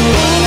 you.